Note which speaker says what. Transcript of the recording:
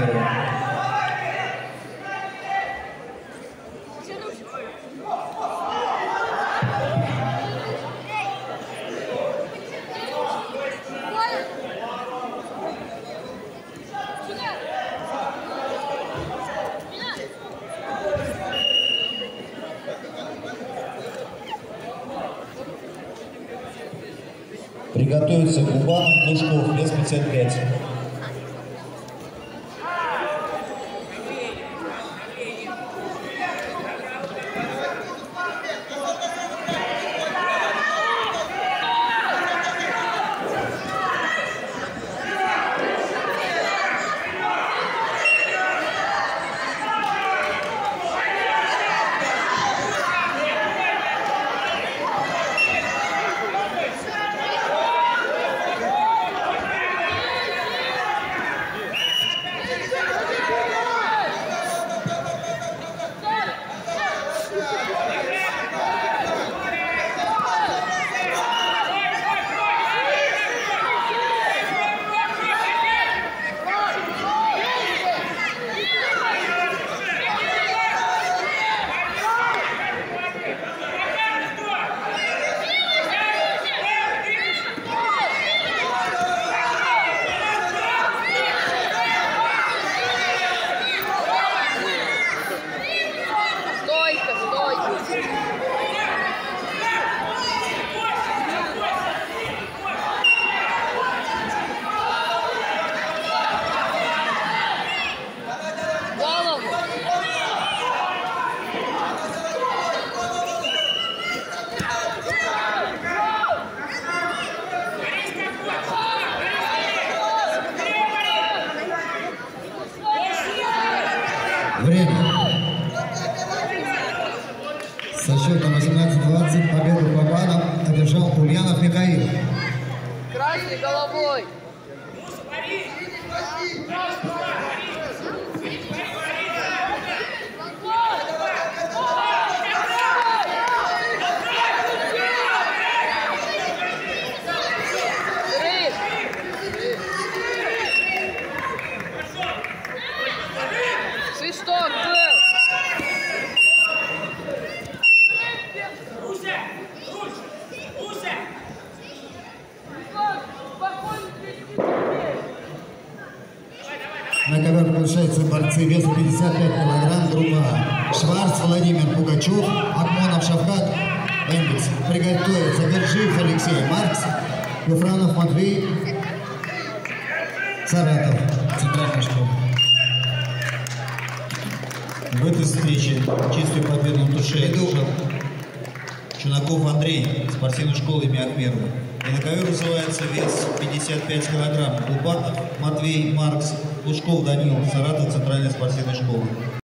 Speaker 1: Ахмерова. Приготовиться Губанов, Лужков, вес 55. Время. Со счетом 18-20 победу Бабанов одержал Ульянов Михаил.
Speaker 2: Красный головой. Рысь.
Speaker 1: На ковер приглашаются борцы веса 55 килограмм, группа. Шварц, Владимир Пугачев, Акмонов Шавкат, Энгельс. Приготовиться Горжиев Алексей Маркс, Юфранов Матвей, Саратов, центральная школа.
Speaker 3: В этой встрече чистую победу в душе Чунаков Андрей, спортивной школы имени Ахмерова. И на ковер вызывается вес 55 килограмм. Губатов Матвей Маркс, Лужков Данил, Саратов, центральная спортивная школа.